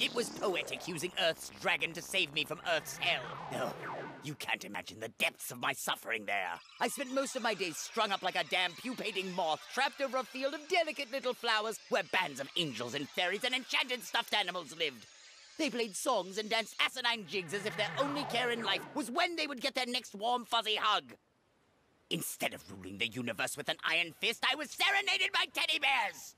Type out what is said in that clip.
It was poetic using Earth's dragon to save me from Earth's hell. No, you can't imagine the depths of my suffering there. I spent most of my days strung up like a damn pupating moth, trapped over a field of delicate little flowers where bands of angels and fairies and enchanted stuffed animals lived. They played songs and danced asinine jigs as if their only care in life was when they would get their next warm, fuzzy hug. Instead of ruling the universe with an iron fist, I was serenaded by teddy bears!